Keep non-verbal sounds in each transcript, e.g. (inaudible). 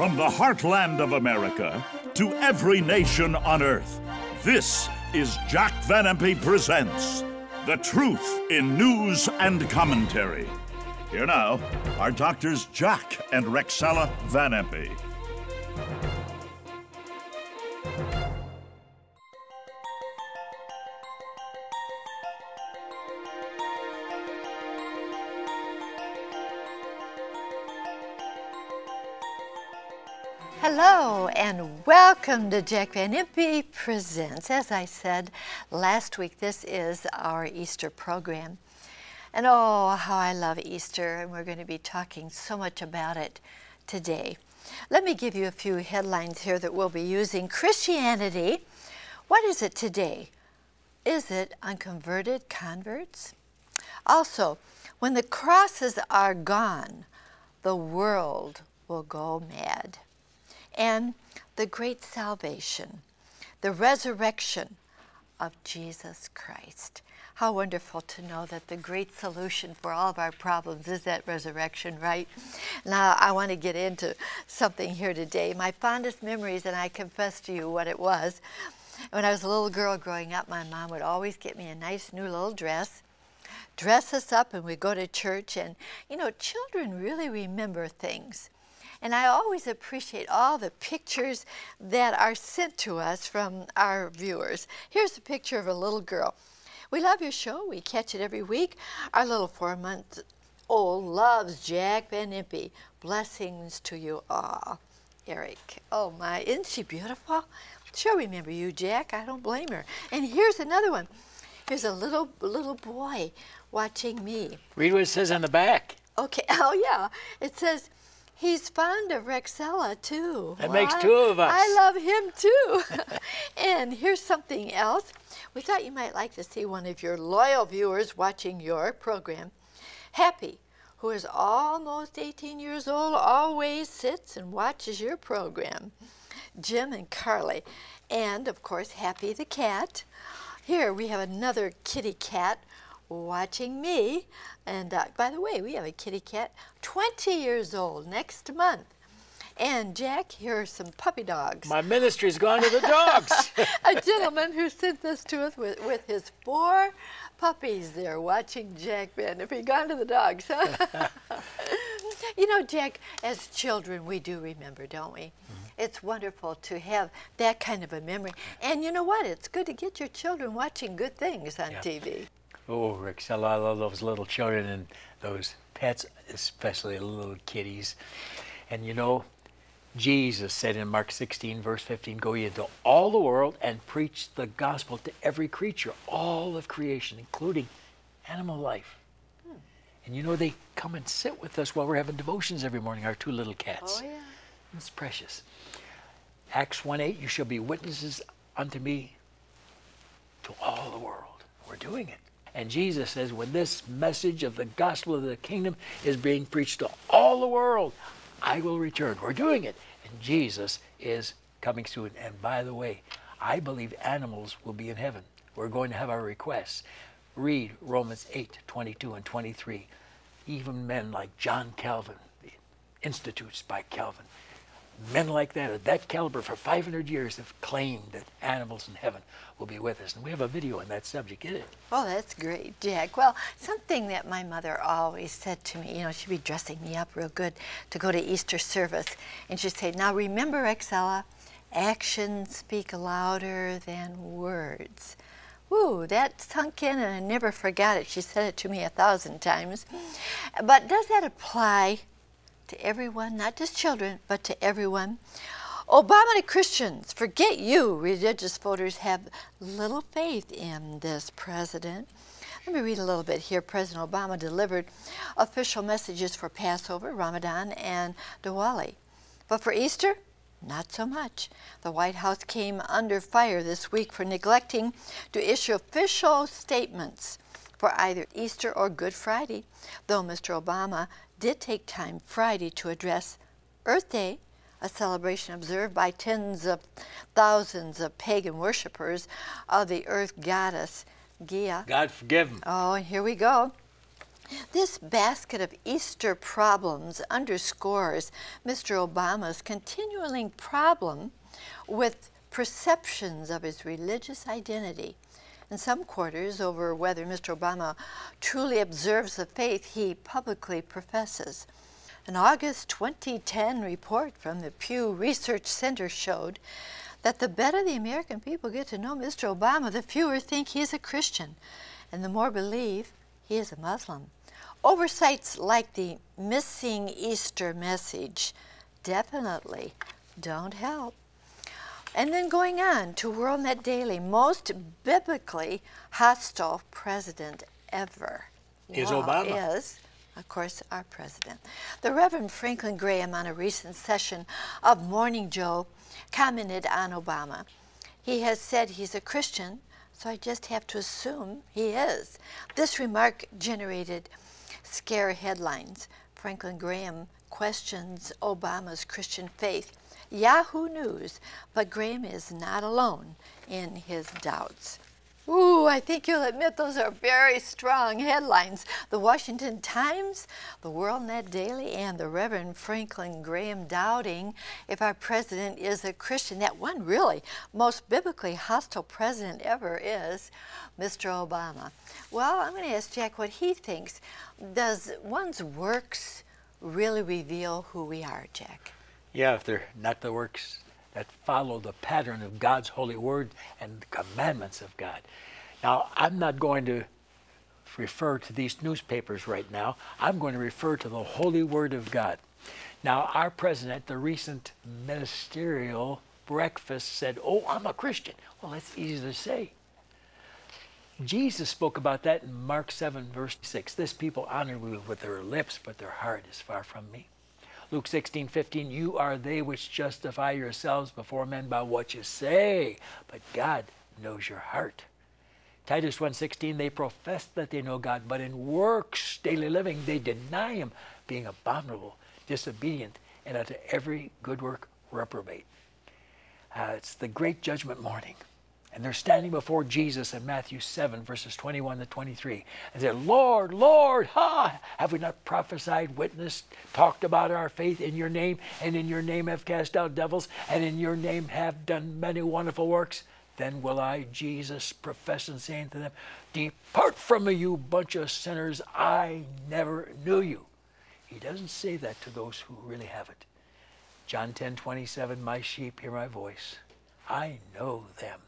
From the heartland of America to every nation on earth, this is Jack Van Impe Presents The Truth in News and Commentary. Here now are doctors Jack and Rexella Van Impe. Hello and welcome to Jack Van Impe Presents. As I said last week, this is our Easter program. And oh, how I love Easter, and we're going to be talking so much about it today. Let me give you a few headlines here that we'll be using. Christianity, what is it today? Is it unconverted converts? Also, when the crosses are gone, the world will go mad and the great salvation, the resurrection of Jesus Christ. How wonderful to know that the great solution for all of our problems is that resurrection, right? Now, I want to get into something here today. My fondest memories, and I confess to you what it was. When I was a little girl growing up, my mom would always get me a nice new little dress, dress us up, and we'd go to church. And, you know, children really remember things. And I always appreciate all the pictures that are sent to us from our viewers. Here's a picture of a little girl. We love your show. We catch it every week. Our little four month old loves Jack Van Impe. Blessings to you all. Eric. Oh my, isn't she beautiful? She'll remember you, Jack. I don't blame her. And here's another one. Here's a little little boy watching me. Read what it says on the back. Okay. (laughs) Oh yeah. It says He's fond of Rexella too. That makes two of us. I love him too. (laughs) and here's something else. We thought you might like to see one of your loyal viewers watching your program. Happy, who is almost 18 years old, always sits and watches your program. Jim and Carly. And of course, Happy the cat. Here we have another kitty cat watching me. And uh, by the way, we have a kitty cat, 20 years old next month. And Jack, here are some puppy dogs. My ministry's gone to the dogs. (laughs) a gentleman who sent this to us with, with his four puppies there watching Jack Ben. If he gone to the dogs, huh? (laughs) you know, Jack, as children, we do remember, don't we? Mm -hmm. It's wonderful to have that kind of a memory. And you know what? It's good to get your children watching good things on yeah. TV. Oh, Rick, I love those little children and those pets, especially little kitties. And you know, Jesus said in Mark 16, verse 15, Go ye into all the world and preach the gospel to every creature, all of creation, including animal life. Hmm. And you know, they come and sit with us while we're having devotions every morning, our two little cats. Oh, yeah. It's precious. Acts 1 8, you shall be witnesses unto me to all the world. We're doing it. And Jesus says, when this message of the gospel of the kingdom is being preached to all the world, I will return. We're doing it. And Jesus is coming soon. And by the way, I believe animals will be in heaven. We're going to have our requests. Read Romans 8 22 and 23. Even men like John Calvin, the Institutes by Calvin, men like that, of that caliber, for 500 years have claimed that animals in heaven will be with us. And we have a video on that subject, is it? Oh, that's great, Jack. Well, something that my mother always said to me, you know, she'd be dressing me up real good to go to Easter service. And she'd say, now remember, Rexella, actions speak louder than words. Ooh, that sunk in and I never forgot it. She said it to me a thousand times. But does that apply to everyone, not just children, but to everyone. Obama Christians, forget you, religious voters have little faith in this president. Let me read a little bit here. President Obama delivered official messages for Passover, Ramadan, and Diwali. But for Easter, not so much. The White House came under fire this week for neglecting to issue official statements for either Easter or Good Friday, though Mr. Obama did take time Friday to address Earth Day, a celebration observed by tens of thousands of pagan worshippers of the earth goddess Gaia. God forgive them. Oh, and here we go. This basket of Easter problems underscores Mr. Obama's continuing problem with perceptions of his religious identity. In some quarters, over whether Mr. Obama truly observes the faith he publicly professes. An August 2010 report from the Pew Research Center showed that the better the American people get to know Mr. Obama, the fewer think he is a Christian, and the more believe he is a Muslim. Oversights like the missing Easter message definitely don't help. And then going on to WorldNet Daily, most biblically hostile president ever. Is Obama. Is, of course, our president. The Reverend Franklin Graham on a recent session of Morning Joe commented on Obama. He has said he's a Christian, so I just have to assume he is. This remark generated scare headlines. Franklin Graham questions Obama's Christian faith. Yahoo News, but Graham is not alone in his doubts. Ooh, I think you'll admit those are very strong headlines. The Washington Times, the WorldNet Daily, and the Reverend Franklin Graham doubting if our president is a Christian. That one really most biblically hostile president ever is Mr. Obama. Well, I'm going to ask Jack what he thinks. Does one's works really reveal who we are, Jack? Yeah, if they're not the works that follow the pattern of God's holy word and the commandments of God. Now, I'm not going to refer to these newspapers right now. I'm going to refer to the holy word of God. Now, our president, the recent ministerial breakfast, said, Oh, I'm a Christian. Well, that's easy to say. Jesus spoke about that in Mark 7, verse 6. This people honor me with their lips, but their heart is far from me. Luke 16, 15, you are they which justify yourselves before men by what you say, but God knows your heart. Titus 1:16 they profess that they know God but in works daily living they deny him being abominable disobedient and unto every good work reprobate. Uh, it's the great judgment morning. And they're standing before Jesus in Matthew 7, verses 21 to 23, and said, Lord, Lord, ha, have we not prophesied, witnessed, talked about our faith in your name, and in your name have cast out devils, and in your name have done many wonderful works? Then will I, Jesus, profess and say unto them, Depart from me, you bunch of sinners, I never knew you. He doesn't say that to those who really have it. John 10, 27, My sheep hear my voice. I know them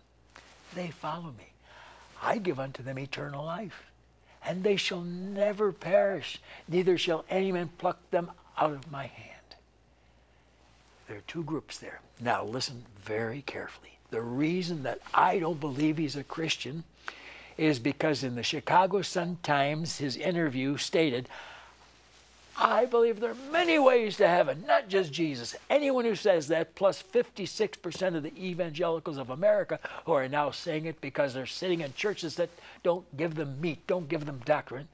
they follow me. I give unto them eternal life, and they shall never perish, neither shall any man pluck them out of my hand. There are two groups there. Now listen very carefully. The reason that I don't believe he's a Christian is because in the Chicago Sun-Times, his interview stated, I believe there are many ways to heaven, not just Jesus. Anyone who says that, plus 56% of the evangelicals of America who are now saying it because they're sitting in churches that don't give them meat, don't give them doctrine,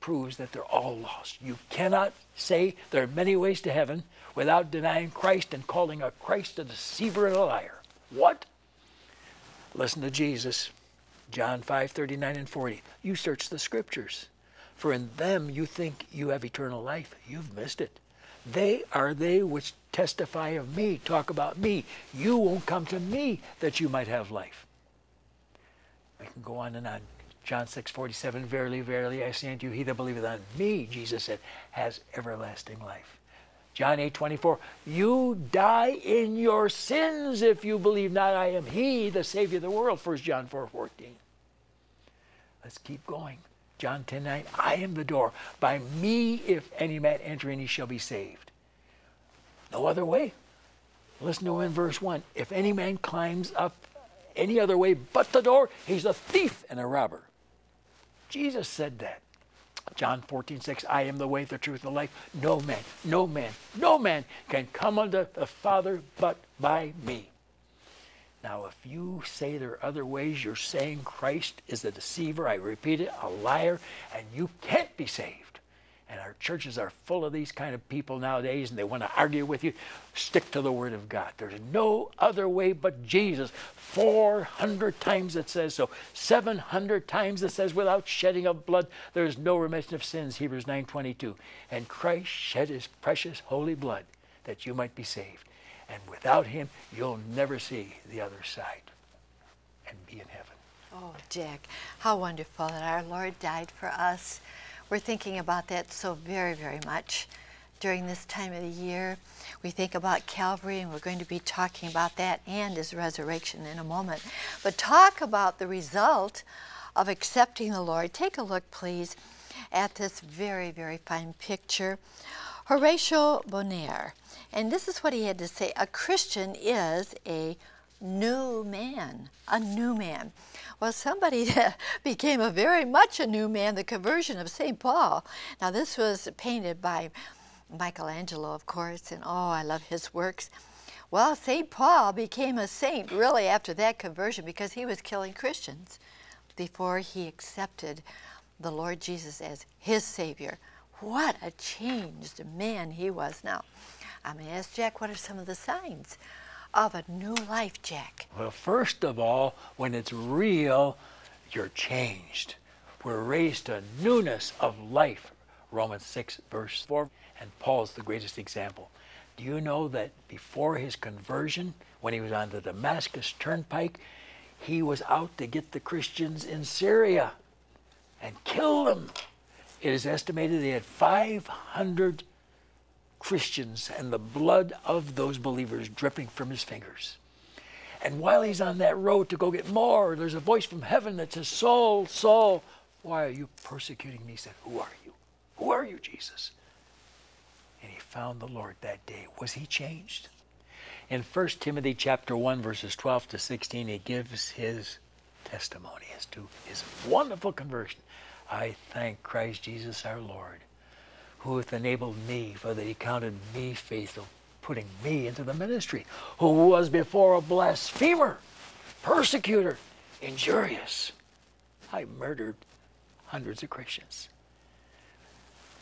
proves that they're all lost. You cannot say there are many ways to heaven without denying Christ and calling a Christ a deceiver and a liar. What? Listen to Jesus. John 5 39 and 40. You search the scriptures for in them you think you have eternal life. You've missed it. They are they which testify of me, talk about me. You won't come to me that you might have life. I can go on and on. John 6 47, Verily, verily, I say unto you, he that believeth on me, Jesus said, has everlasting life. John 8 24, you die in your sins if you believe not I am he, the Savior of the world. 1 John 4 14. Let's keep going. John 10 9, I am the door. By me, if any man enter in, he shall be saved. No other way. Listen to in verse 1. If any man climbs up any other way but the door, he's a thief and a robber. Jesus said that. John 14, 6, I am the way, the truth, and the life. No man, no man, no man can come unto the Father but by me. Now, if you say there are other ways, you're saying Christ is a deceiver, I repeat it, a liar, and you can't be saved. and our churches are full of these kind of people nowadays and they want to argue with you. Stick to the Word of God. There's no other way but Jesus. 400 times it says so. 700 times it says without shedding of blood there is no remission of sins. Hebrews 9:22. And Christ shed his precious holy blood that you might be saved. And without him you'll never see the other side and be in heaven. Oh, Jack, how wonderful that our Lord died for us. We're thinking about that so very, very much during this time of the year. We think about Calvary, and we're going to be talking about that and his resurrection in a moment. But talk about the result of accepting the Lord. Take a look, please, at this very, very fine picture. Horatio Bonar, and this is what he had to say A Christian is a new man, a new man. Well, somebody (laughs) that became a very much a new man, the conversion of St. Paul. Now, this was painted by Michelangelo, of course, and oh, I love his works. Well, St. Paul became a saint really after that conversion because he was killing Christians before he accepted the Lord Jesus as his Savior. What a changed man he was now. I'm going to ask Jack, what are some of the signs of a new life, Jack? Well, first of all, when it's real, you're changed. We're raised to newness of life. Romans 6, verse 4. And Paul's the greatest example. Do you know that before his conversion, when he was on the Damascus Turnpike, he was out to get the Christians in Syria and kill them? It is estimated they had 500 Christians and the blood of those believers dripping from his fingers. And while he's on that road to go get more, there's a voice from heaven that says, Saul, Saul, why are you persecuting me? He said, Who are you? Who are you, Jesus? And he found the Lord that day. Was he changed? In 1 Timothy chapter 1, verses 12 to 16, he gives his testimony as to his wonderful conversion. I thank Christ Jesus our Lord who hath enabled me, for that he counted me faithful, putting me into the ministry, who was before a blasphemer, persecutor, injurious. I murdered hundreds of Christians.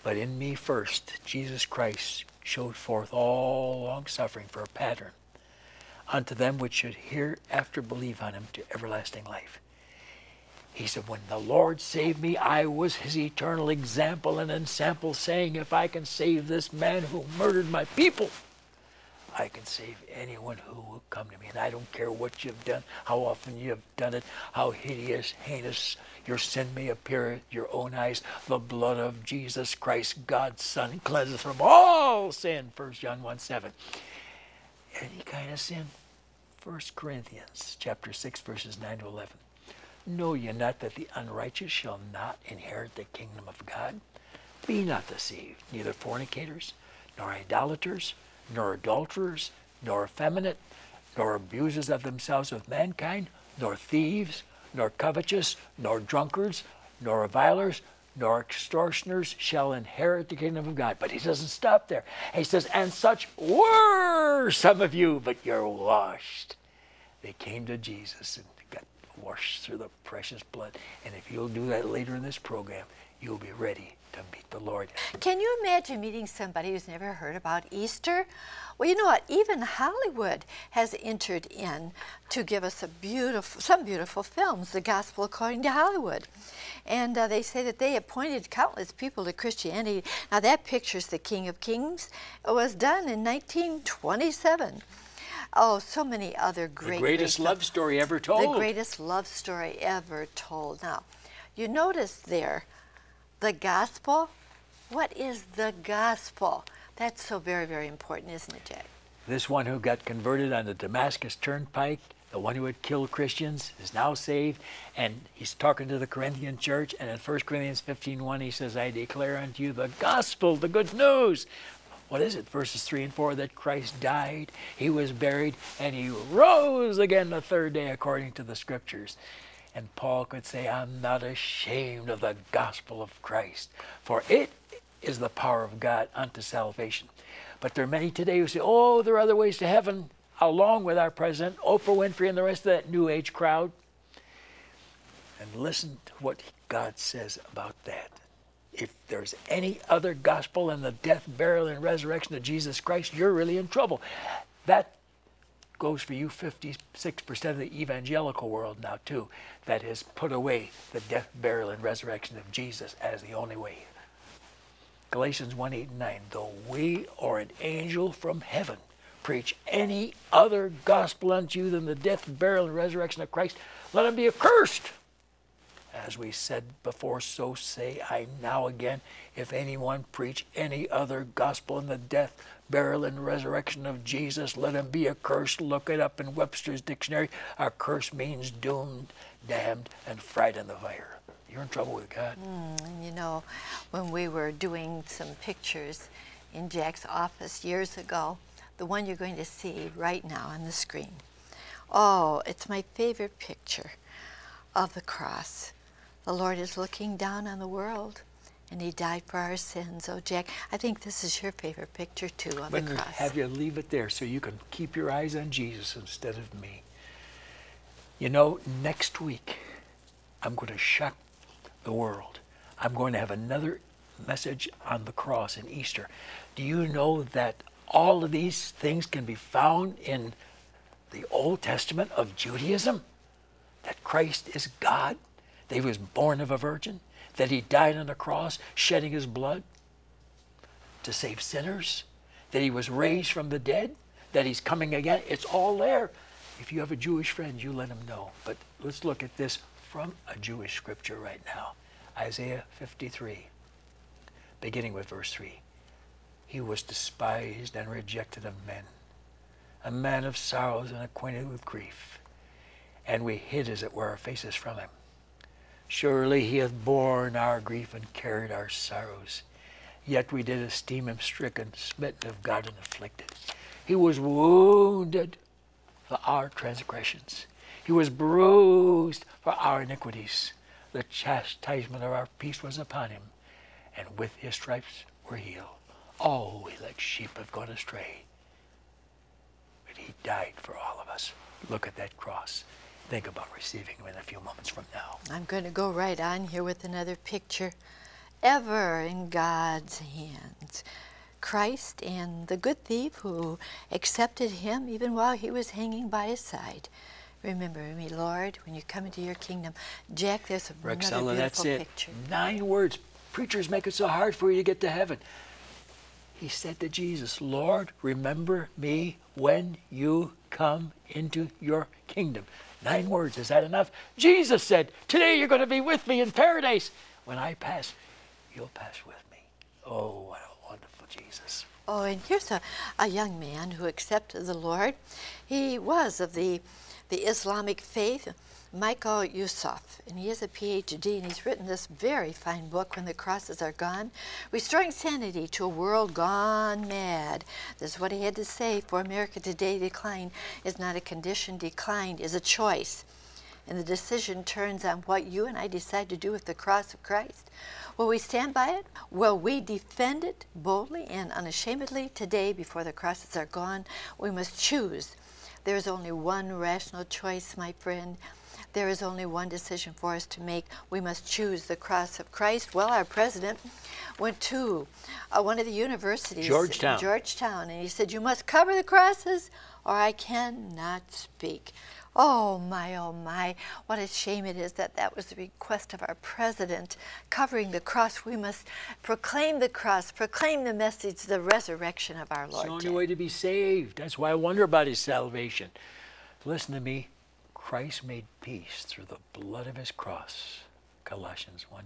But in me first, Jesus Christ showed forth all long suffering for a pattern unto them which should hereafter believe on him to everlasting life. He said, When the Lord saved me, I was his eternal example and ensample, saying, If I can save this man who murdered my people, I can save anyone who will come to me. And I don't care what you've done, how often you've done it, how hideous, heinous your sin may appear at your own eyes. The blood of Jesus Christ, God's Son, cleanses from all sin. 1 John 1 7. Any kind of sin. 1 Corinthians chapter 6, verses 9 to 11. Know ye not that the unrighteous shall not inherit the kingdom of God? Be not deceived, neither fornicators, nor idolaters, nor adulterers, nor effeminate, nor abusers of themselves with mankind, nor thieves, nor covetous, nor drunkards, nor revilers, nor extortioners shall inherit the kingdom of God. But he doesn't stop there. He says, And such were some of you, but you're washed. They came to Jesus and washed through the precious blood. And if you'll do that later in this program, you'll be ready to meet the Lord. Can you imagine meeting somebody who's never heard about Easter? Well, you know what? Even Hollywood has entered in to give us a beautiful, some beautiful films, The Gospel According to Hollywood. And uh, they say that they appointed countless people to Christianity. Now, that pictures the King of Kings. It was done in 1927. Oh, so many other great. The greatest love story ever told. The greatest love story ever told. Now, you notice there, the gospel. What is the gospel? That's so very, very important, isn't it, Jay? This one who got converted on the Damascus Turnpike, the one who had killed Christians, is now saved. And he's talking to the Corinthian church. And in 1 Corinthians 15.1, he says, I declare unto you the gospel, the good news what is it, verses 3 and 4, that Christ died, he was buried, and he rose again the third day according to the scriptures. And Paul could say, I'm not ashamed of the gospel of Christ, for it is the power of God unto salvation. But there are many today who say, oh, there are other ways to heaven, along with our president, Oprah Winfrey, and the rest of that New Age crowd. And listen to what God says about that. If there's any other gospel than the death, burial, and resurrection of Jesus Christ, you're really in trouble. That goes for you 56% of the evangelical world now, too, that has put away the death, burial, and resurrection of Jesus as the only way. Galatians 1 8 and 9. Though we or an angel from heaven preach any other gospel unto you than the death, burial, and resurrection of Christ, let him be accursed. As we said before, so say I now again, if anyone preach any other gospel in the death, burial, and resurrection of Jesus, let him be accursed. Look it up in Webster's dictionary. Accursed means doomed, damned, and fried in the fire. You're in trouble with God. Mm, you know, when we were doing some pictures in Jack's office years ago, the one you're going to see right now on the screen. Oh, it's my favorite picture of the cross. The Lord is looking down on the world and he died for our sins. Oh, Jack, I think this is your favorite picture too but the cross. Have you leave it there so you can keep your eyes on Jesus instead of me. You know, next week I'm going to shock the world. I'm going to have another message on the cross in Easter. Do you know that all of these things can be found in the Old Testament of Judaism. That Christ is God, that he was born of a virgin, that he died on the cross, shedding his blood to save sinners, that he was raised from the dead, that he's coming again. It's all there. If you have a Jewish friend, you let him know. But let's look at this from a Jewish scripture right now Isaiah 53, beginning with verse 3. He was despised and rejected of men, a man of sorrows and acquainted with grief. And we hid, as it were, our faces from him. Surely he hath borne our grief and carried our sorrows. Yet we did esteem him stricken, smitten of God, and afflicted. He was wounded for our transgressions. He was bruised for our iniquities. The chastisement of our peace was upon him, and with his stripes we're healed. All we like sheep have gone astray. But he died for all of us. Look at that cross. Think about receiving him in a few moments from now. I'm going to go right on here with another picture. Ever in God's hands. Christ and the good thief who accepted him even while he was hanging by his side. Remember me, Lord, when you come into your kingdom. Jack, there's another Rexella, beautiful that's it. picture. Nine words. Preachers make it so hard for you to get to heaven. He said to Jesus, Lord, remember me when you come into your kingdom. Nine words, is that enough? Jesus said, Today you're going to be with me in paradise. When I pass, you'll pass with me. Oh, what a wonderful Jesus. Oh, and here's a, a young man who accepted the Lord. He was of the, the Islamic faith, Michael Youssef, and he has a PhD, and he's written this very fine book, When the Crosses Are Gone, Restoring Sanity to a World Gone Mad. This is what he had to say for America today. Decline is not a condition, decline is a choice. And the decision turns on what you and I decide to do with the cross of Christ. Will we stand by it? Will we defend it boldly and unashamedly today before the crosses are gone? We must choose. There is only one rational choice, my friend. There is only one decision for us to make. We must choose the cross of Christ. Well, our president went to uh, one of the universities, Georgetown. Georgetown, and he said, "You must cover the crosses, or I cannot speak." Oh my, oh my, what a shame it is that that was the request of our president, covering the cross. We must proclaim the cross, proclaim the message, the resurrection of our It's Lord. the only way to be saved. That's why I wonder about his salvation. Listen to me. Christ made peace through the blood of his cross. Colossians 1.20.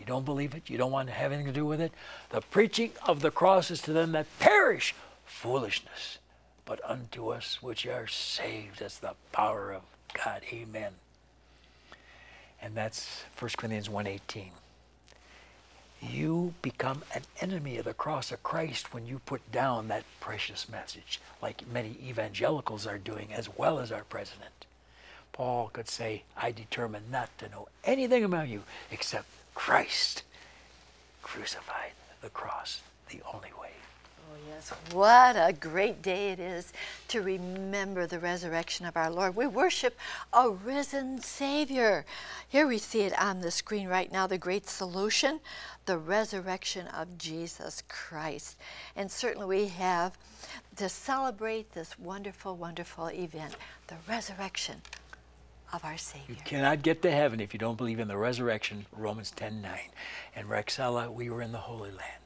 You don't believe it? You don't want to have anything to do with it? The preaching of the cross is to them that perish foolishness, but unto us which are saved, that's the power of God. Amen. And that's 1 Corinthians 1.18 you become an enemy of the cross of Christ when you put down that precious message, like many evangelicals are doing, as well as our president. Paul could say, I determine not to know anything about you except Christ crucified, the cross, the only way. Yes, what a great day it is to remember the resurrection of our Lord. We worship a risen Savior. Here we see it on the screen right now the great solution, the resurrection of Jesus Christ. And certainly we have to celebrate this wonderful, wonderful event, the resurrection of our Savior. You cannot get to heaven if you don't believe in the resurrection, Romans 10 9. And Rexella, we were in the Holy Land.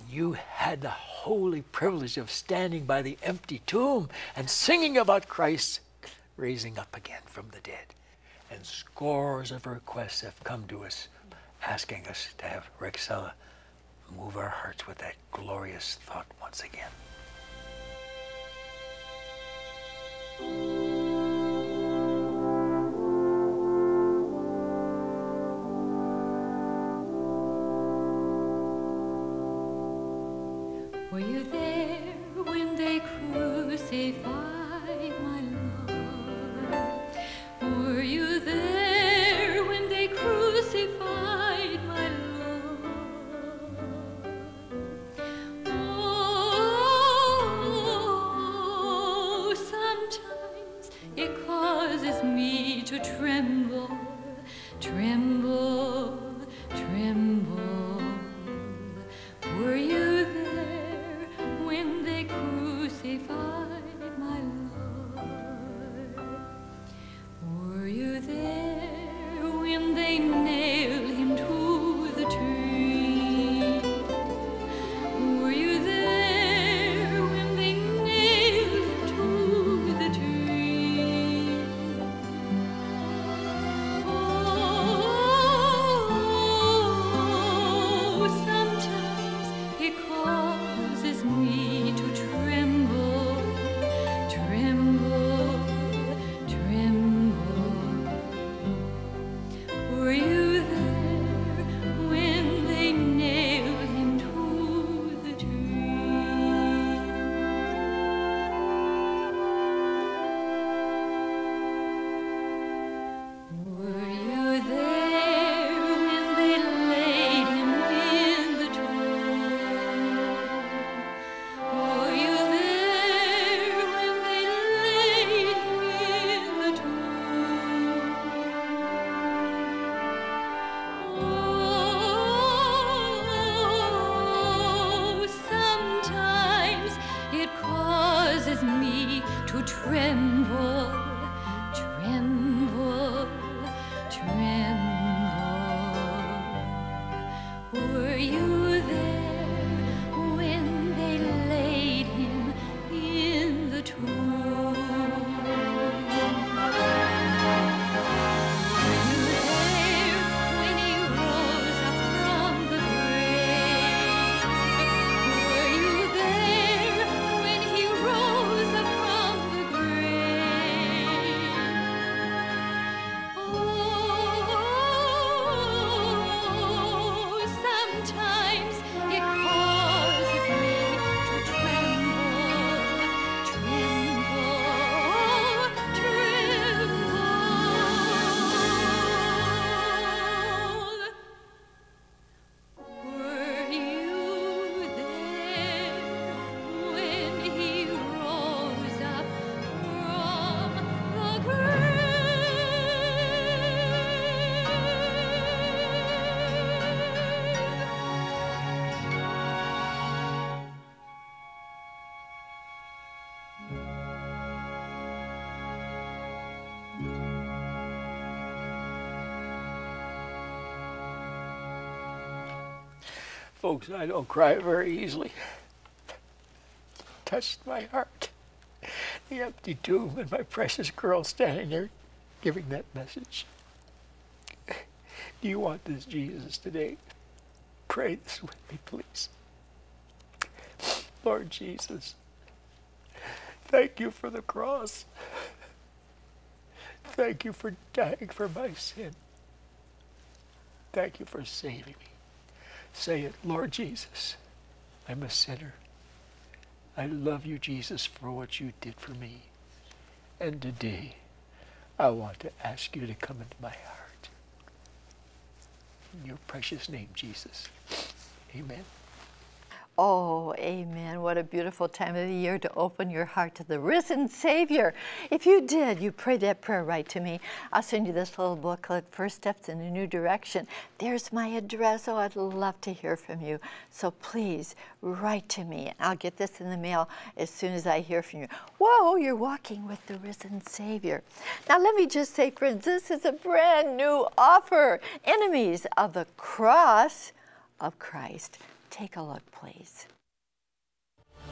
And you had the holy privilege of standing by the empty tomb and singing about Christ raising up again from the dead. And scores of requests have come to us asking us to have Rexella move our hearts with that glorious thought once again. Crucified my? Were you there when they crucified my? Oh, sometimes it causes me to tremble, tremble, tremble. Folks, I don't cry very easily. Touched my heart. The empty tomb and my precious girl standing there giving that message. Do you want this Jesus today? Pray this with me, please. Lord Jesus, thank you for the cross. Thank you for dying for my sin. Thank you for saving me. Say it, Lord Jesus, I'm a sinner. I love you, Jesus, for what you did for me. And today, I want to ask you to come into my heart. In your precious name, Jesus. Amen. Oh, amen. What a beautiful time of the year to open your heart to the risen Savior. If you did, you prayed that prayer right to me. I'll send you this little booklet, First Steps in a New Direction. There's my address. Oh, I'd love to hear from you. So please write to me. I'll get this in the mail as soon as I hear from you. Whoa, you're walking with the risen Savior. Now, let me just say, friends, this is a brand new offer. Enemies of the cross of Christ. Take a look, please.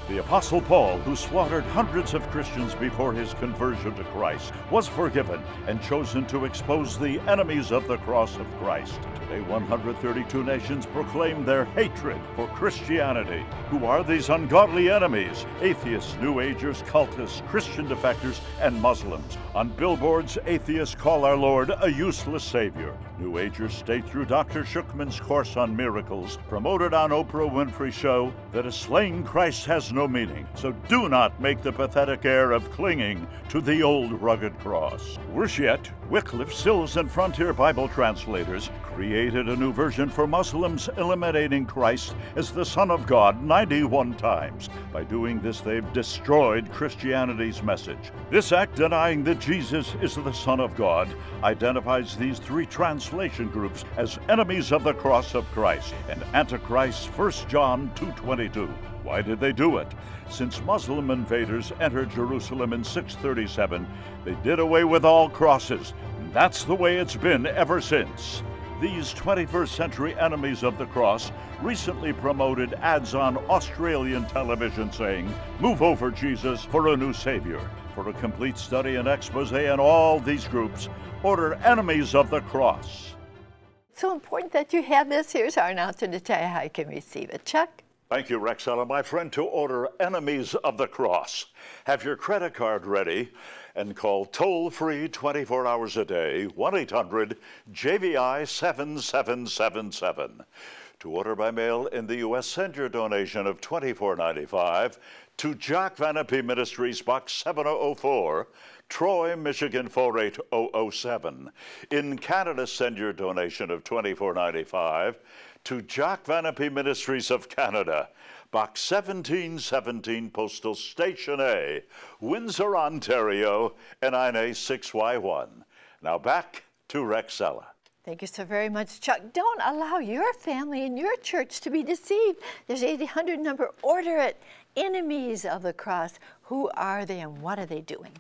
The Apostle Paul, who slaughtered hundreds of Christians before his conversion to Christ, was forgiven and chosen to expose the enemies of the cross of Christ. Today, 132 nations proclaim their hatred for Christianity. Who are these ungodly enemies? Atheists, New Agers, cultists, Christian defectors, and Muslims. On billboards, atheists call our Lord a useless Savior. New Agers state through Dr. Schucman's course on miracles, promoted on Oprah Winfrey's show, that a slain Christ has no meaning. So do not make the pathetic air of clinging to the old rugged cross. Worse yet, Wycliffe, Sills, and Frontier Bible translators created a new version for Muslims, eliminating Christ as the Son of God 91 times. By doing this, they've destroyed Christianity's message. This act, denying that Jesus is the Son of God, identifies these three translation groups as enemies of the cross of Christ and Antichrist 1 John 2.22. Why did they do it? Since Muslim invaders entered Jerusalem in 637, they did away with all crosses. And that's the way it's been ever since. These 21st century enemies of the cross recently promoted ads on Australian television saying, Move over, Jesus, for a new Savior. For a complete study and expose on all these groups, order Enemies of the Cross. So important that you have this. Here's our announcer to tell you how you can receive it. Chuck? Thank you, Rexella. My friend, to order Enemies of the Cross. Have your credit card ready and call toll free 24 hours a day 1 800 JVI 7777. To order by mail in the U.S., send your donation of $24.95 to Jack Van Impe Ministries, Box 7004, Troy, Michigan 48007. In Canada, send your donation of $24.95 to Jack Van Impe Ministries of Canada, Box 1717, Postal Station A, Windsor, Ontario, NINA 6Y1. Now back to Rexella. Thank you so very much, Chuck. Don't allow your family and your church to be deceived. There's 800 number. Order it. Enemies of the cross. Who are they and what are they doing?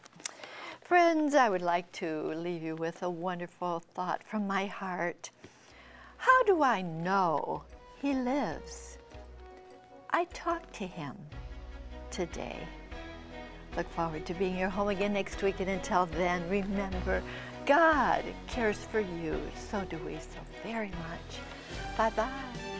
Friends, I would like to leave you with a wonderful thought from my heart. How do I know He lives? I talked to Him today. Look forward to being your home again next week, and until then, remember God cares for you. So do we so very much. Bye bye.